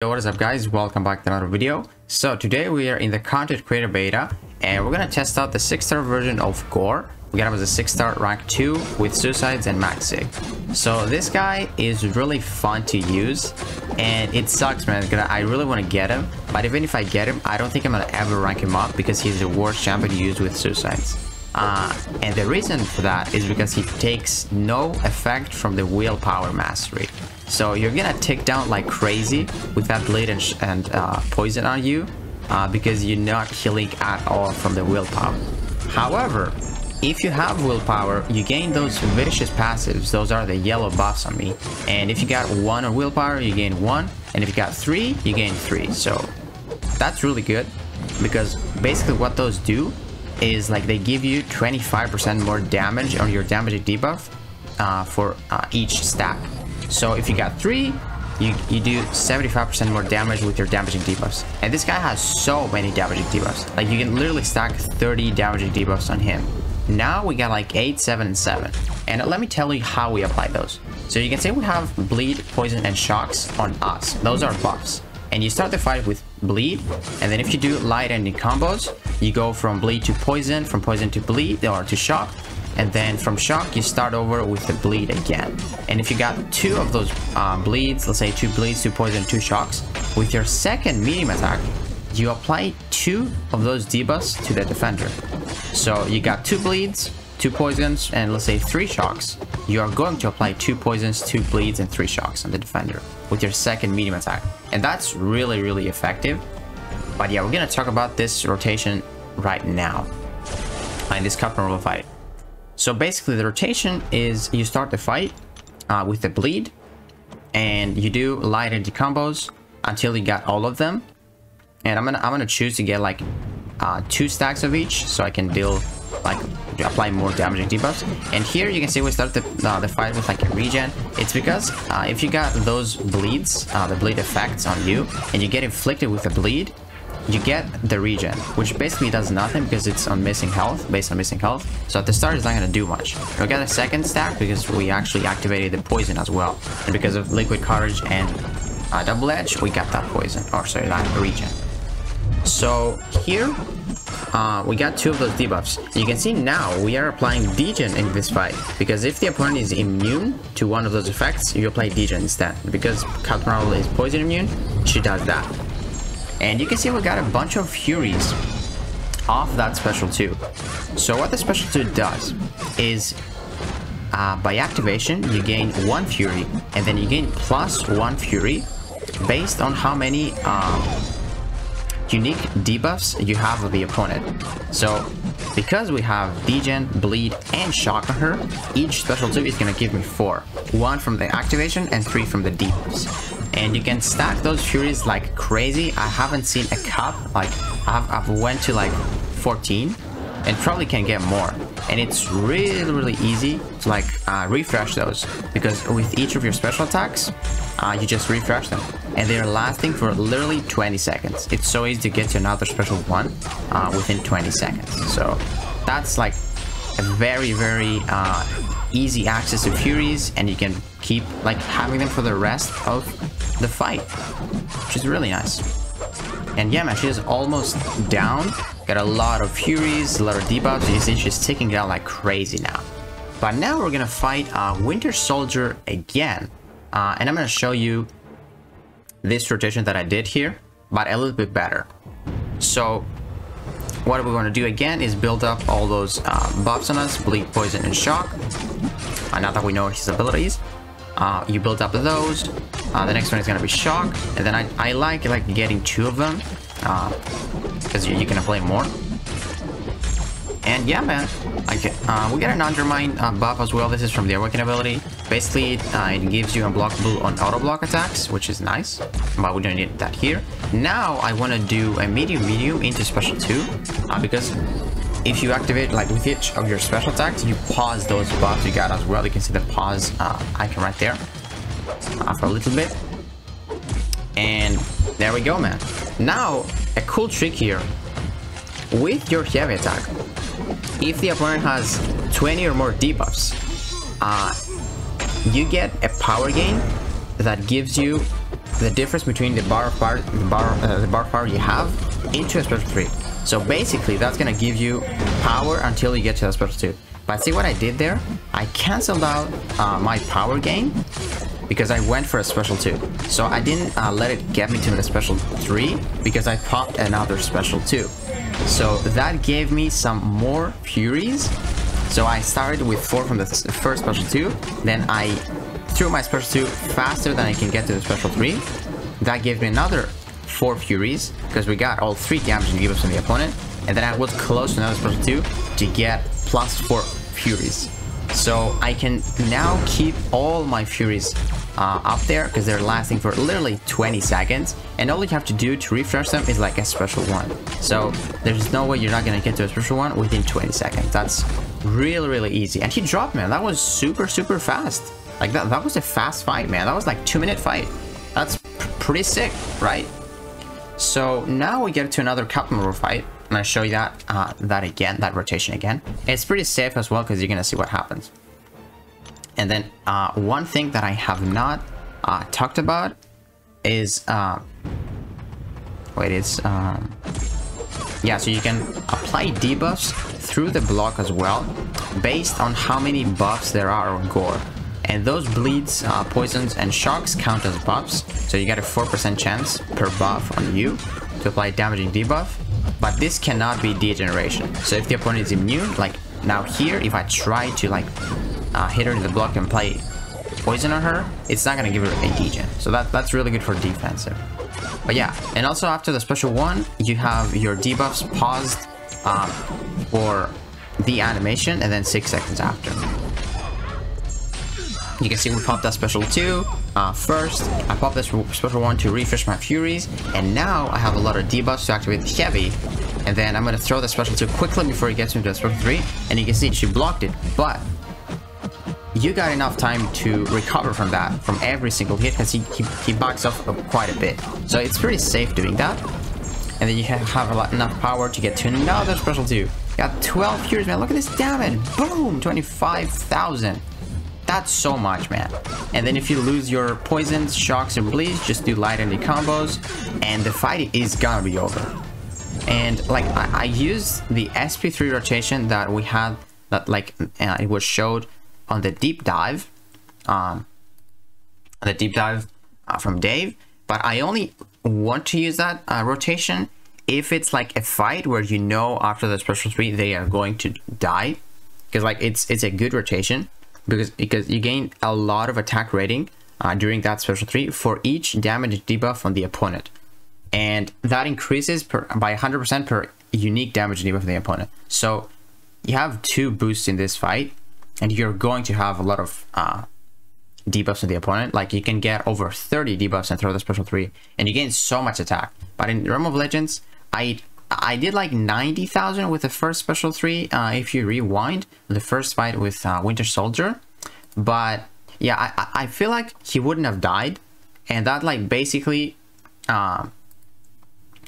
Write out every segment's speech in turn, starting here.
Yo, what is up guys? Welcome back to another video. So today we are in the content creator beta and we're gonna test out the 6 star version of Gorr. We got him as a 6 star rank 2 with suicides and max sig. So this guy is really fun to use and it sucks man because I really want to get him but even if I get him I don't think I'm gonna ever rank him up because he's the worst champion to use with suicides. Uh, and the reason for that is because he takes no effect from the willpower mastery. So you're gonna tick down like crazy with that blade and, and uh, poison on you uh, because you're not healing at all from the willpower. However, if you have willpower, you gain those vicious passives. Those are the yellow buffs on me. And if you got one on willpower, you gain one. And if you got three, you gain three. So that's really good because basically what those do is like they give you 25% more damage on your damage debuff uh, for uh, each stack. So if you got three, you, you do 75% more damage with your damaging debuffs. And this guy has so many damaging debuffs. Like you can literally stack 30 damaging debuffs on him. Now we got like 8, 7, and 7. And let me tell you how we apply those. So you can say we have bleed, poison, and shocks on us. Those are buffs. And you start the fight with bleed. And then if you do light ending combos, you go from bleed to poison, from poison to bleed, or to shock and then from shock you start over with the bleed again. And if you got two of those uh, bleeds let's say two bleeds two poison two shocks with your second medium attack you apply two of those debuffs to the defender. So you got two bleeds two poisons and let's say three shocks. You are going to apply two poisons two bleeds and three shocks on the defender with your second medium attack. And that's really really effective. But yeah we're gonna talk about this rotation right now. In this cup normal fight so basically the rotation is you start the fight uh, with the bleed and you do light energy combos until you got all of them. And I'm gonna I'm gonna choose to get like uh, two stacks of each so I can deal like apply more damaging debuffs. And here you can see we start the, uh, the fight with like a regen. It's because uh, if you got those bleeds, uh, the bleed effects on you, and you get inflicted with a bleed, you get the regen, which basically does nothing because it's on missing health, based on missing health. So at the start, it's not going to do much. We got a second stack because we actually activated the poison as well. And because of liquid courage and uh, double edge, we got that poison, or sorry, that regen. So here, uh, we got two of those debuffs. You can see now we are applying degen in this fight because if the opponent is immune to one of those effects, you apply degen instead. Because Captain is poison immune, she does that. And you can see we got a bunch of Furies off that special 2. So what the special 2 does is uh, by activation you gain 1 Fury and then you gain plus 1 Fury based on how many um, unique debuffs you have with the opponent. So because we have Degen, Bleed, and Shock on her, each special 2 is to give me 4. 1 from the activation and 3 from the debuffs and you can stack those furies like crazy. I haven't seen a cup like i've, I've went to like 14 and probably can get more. And it's really really easy to like uh, refresh those because with each of your special attacks uh, you just refresh them and they're lasting for literally 20 seconds. It's so easy to get to another special one uh, within 20 seconds. So that's like a very very uh, easy access to furies and you can keep like having them for the rest of the fight, which is really nice. And yeah, man, she is almost down. Got a lot of Furies, a lot of debuffs. You see she's ticking down like crazy now. But now we're gonna fight uh, Winter Soldier again. Uh, and I'm gonna show you this rotation that I did here, but a little bit better. So what we're to do again is build up all those uh, buffs on us, Bleed, Poison, and Shock. Uh, now that we know his abilities. Uh, you build up those. Uh, the next one is gonna be shock, and then I, I like like getting two of them because uh, you, you, can play more. And yeah, man, like uh, we get an undermine uh, buff as well. This is from the awaken ability. Basically, uh, it gives you unblockable on auto block attacks, which is nice. But we don't need that here. Now I want to do a medium medium into special two because if you activate like with each of your special attacks you pause those buffs you got as well. You can see the pause uh, icon right there. Uh, for a little bit. And there we go man. Now a cool trick here. With your heavy attack if the opponent has 20 or more debuffs uh, you get a power gain that gives you the difference between the bar of the bar, uh, the bar power you have into a special 3. So basically, that's gonna give you power until you get to a special 2. But see what I did there? I canceled out uh, my power gain because I went for a special 2. So I didn't uh, let it get me to the special 3 because I popped another special 2. So that gave me some more Furies. So I started with 4 from the first special 2, then I threw my special 2 faster than I can get to the special 3. That gave me another 4 Furies, because we got all 3 damage and debuffs on the opponent, and then I was close to another special 2 to get plus 4 Furies. So I can now keep all my Furies uh, up there because they're lasting for literally 20 seconds and all you have to do to refresh them is like a special one. So there's no way you're not gonna get to a special one within 20 seconds. That's really really easy. And he dropped man. That was super super fast. Like that that was a fast fight man. That was like two minute fight. That's pretty sick right so now we get to another Captain Marvel fight and I show you that uh, that again that rotation again it's pretty safe as well because you're gonna see what happens and then uh, one thing that I have not uh, talked about is, uh, wait, it's, um, yeah, so you can apply debuffs through the block as well, based on how many buffs there are on Gorr. And those bleeds, uh, poisons, and shocks count as buffs, so you get a 4% chance per buff on you to apply damaging debuff. But this cannot be degeneration. So if the opponent is immune, like now here, if I try to like uh, hit her in the block and play poison on her, it's not gonna give her a degen. So that, that's really good for defensive. But yeah, and also after the special one, you have your debuffs paused um, for the animation and then 6 seconds after. You can see we popped that special 2 uh, first. I popped this special 1 to refresh my Furies. And now I have a lot of debuffs to activate the Heavy. And then I'm going to throw the special 2 quickly before he gets into the special 3. And you can see she blocked it. But you got enough time to recover from that, from every single hit, because he, he, he backs off quite a bit. So it's pretty safe doing that. And then you have lot, enough power to get to another special 2. Got 12 Furies, man. Look at this damage. Boom! 25,000. That's so much, man. And then if you lose your poisons, shocks, and bleeds, just do light energy combos, and the fight is gonna be over. And like I, I the SP3 rotation that we had, that like uh, it was showed on the deep dive, um, the deep dive uh, from Dave, but I only want to use that uh, rotation if it's like a fight where you know after the special three they are going to die, because like it's it's a good rotation because because you gain a lot of attack rating uh, during that special three for each damage debuff on the opponent, and that increases per, by 100% per unique damage debuff on the opponent. So you have two boosts in this fight and you're going to have a lot of uh, debuffs on the opponent. Like you can get over 30 debuffs and throw the special 3, and you gain so much attack. But in Realm of Legends, I I did like 90,000 with the first special 3, uh, if you rewind the first fight with uh, Winter Soldier. But yeah, I, I feel like he wouldn't have died, and that like basically, um,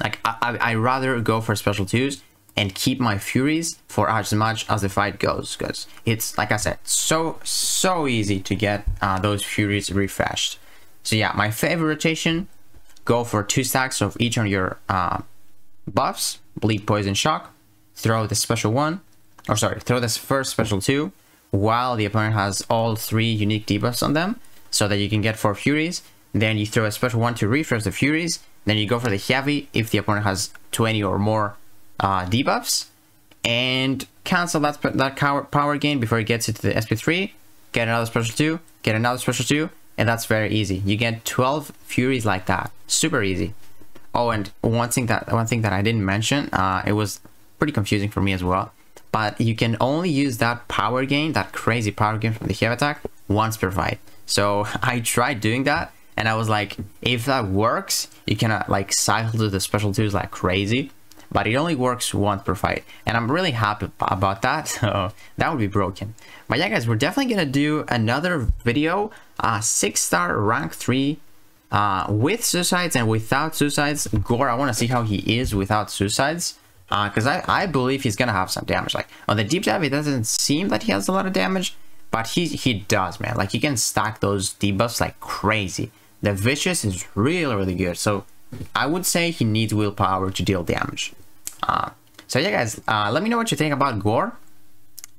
like I, I, rather go for special 2s and keep my furies for as much as the fight goes because it's like i said so so easy to get uh, those furies refreshed. So yeah my favorite rotation go for two stacks of each on your uh, buffs bleed poison shock throw the special one or sorry throw this first special two while the opponent has all three unique debuffs on them so that you can get four furies then you throw a special one to refresh the furies then you go for the heavy if the opponent has 20 or more uh, debuffs and cancel that, that power gain before it gets into the SP3, get another special 2, get another special 2, and that's very easy. You get 12 Furies like that. Super easy. Oh, and one thing that one thing that I didn't mention, uh, it was pretty confusing for me as well. But you can only use that power gain, that crazy power gain from the heavy attack, once per fight. So I tried doing that, and I was like, if that works, you can uh, like cycle to the special twos like crazy but it only works once per fight and i'm really happy about that so that would be broken but yeah guys we're definitely gonna do another video uh six star rank three uh with suicides and without suicides gorr i want to see how he is without suicides uh because i i believe he's gonna have some damage like on the deep dive it doesn't seem that he has a lot of damage but he he does man like he can stack those debuffs like crazy the Vicious is really, really good. So I would say he needs willpower to deal damage. Uh, so yeah, guys, uh, let me know what you think about Gorr.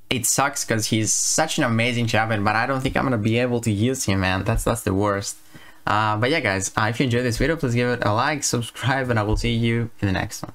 It sucks because he's such an amazing champion, but I don't think I'm gonna be able to use him, man. That's that's the worst. Uh, but yeah, guys, uh, if you enjoyed this video, please give it a like, subscribe, and I will see you in the next one.